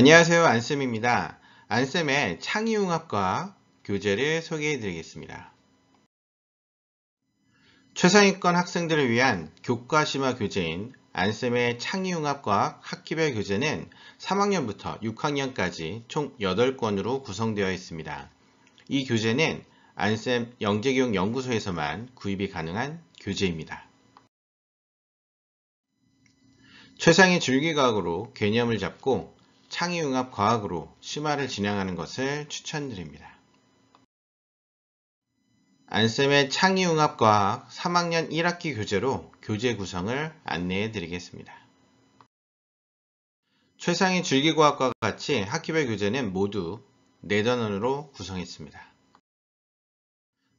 안녕하세요 안쌤입니다. 안쌤의 창의융합과학 교재를 소개해 드리겠습니다. 최상위권 학생들을 위한 교과심화 교재인 안쌤의 창의융합과학 학기별 교재는 3학년부터 6학년까지 총 8권으로 구성되어 있습니다. 이 교재는 안쌤 영재교육 연구소에서만 구입이 가능한 교재입니다. 최상위 줄기과학으로 개념을 잡고 창의융합 과학으로 심화를 진행하는 것을 추천드립니다. 안쌤의 창의융합 과학 3학년 1학기 교재로 교재 구성을 안내해 드리겠습니다. 최상위 줄기과학과 같이 학기별 교재는 모두 4단원으로 구성했습니다.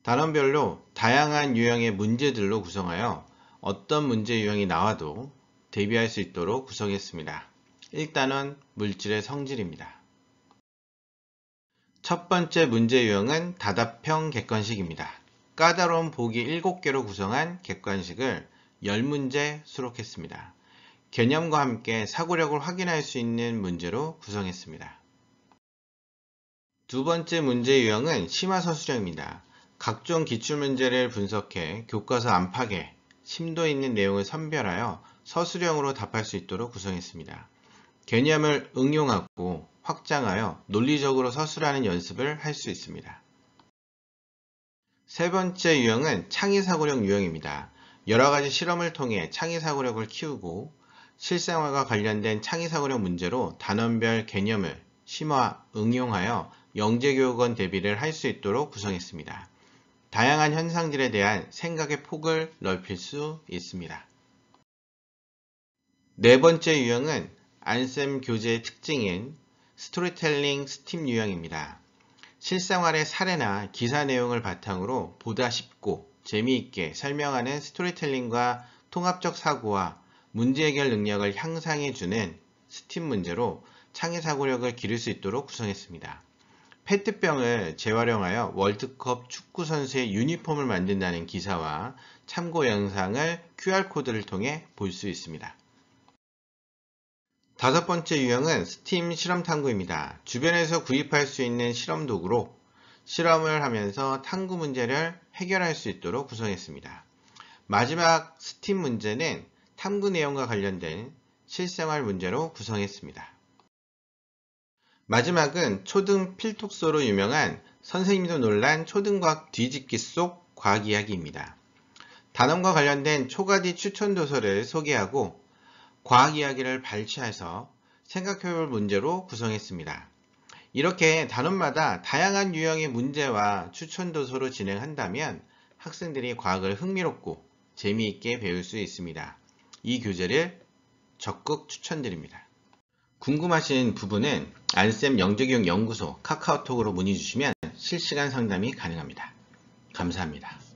단원별로 다양한 유형의 문제들로 구성하여 어떤 문제 유형이 나와도 대비할 수 있도록 구성했습니다. 1단원 물질의 성질입니다. 첫 번째 문제 유형은 다답형 객관식입니다. 까다로운 보기 7개로 구성한 객관식을 10문제 수록했습니다. 개념과 함께 사고력을 확인할 수 있는 문제로 구성했습니다. 두 번째 문제 유형은 심화서술형입니다. 각종 기출문제를 분석해 교과서 안팎에 심도 있는 내용을 선별하여 서술형으로 답할 수 있도록 구성했습니다. 개념을 응용하고 확장하여 논리적으로 서술하는 연습을 할 수 있습니다. 세 번째 유형은 창의사고력 유형입니다. 여러 가지 실험을 통해 창의사고력을 키우고 실생활과 관련된 창의사고력 문제로 단원별 개념을 심화, 응용하여 영재교육원 대비를 할 수 있도록 구성했습니다. 다양한 현상들에 대한 생각의 폭을 넓힐 수 있습니다. 네 번째 유형은 안쌤 교재의 특징인 스토리텔링 스팀 유형입니다. 실생활의 사례나 기사 내용을 바탕으로 보다 쉽고 재미있게 설명하는 스토리텔링과 통합적 사고와 문제 해결 능력을 향상해주는 스팀 문제로 창의 사고력을 기를 수 있도록 구성했습니다. 페트병을 재활용하여 월드컵 축구선수의 유니폼을 만든다는 기사와 참고 영상을 QR코드를 통해 볼 수 있습니다. 다섯 번째 유형은 스팀 실험 탐구입니다. 주변에서 구입할 수 있는 실험 도구로 실험을 하면서 탐구 문제를 해결할 수 있도록 구성했습니다. 마지막 스팀 문제는 탐구 내용과 관련된 실생활 문제로 구성했습니다. 마지막은 초등 필독서로 유명한 선생님도 놀란 초등과학 뒤집기 속 과학 이야기입니다. 단원과 관련된 초가디 추천 도서를 소개하고 과학 이야기를 발췌해서 생각해볼 문제로 구성했습니다. 이렇게 단원마다 다양한 유형의 문제와 추천 도서로 진행한다면 학생들이 과학을 흥미롭고 재미있게 배울 수 있습니다. 이 교재를 적극 추천드립니다. 궁금하신 부분은 안쌤 영재교육 연구소 카카오톡으로 문의 주시면 실시간 상담이 가능합니다. 감사합니다.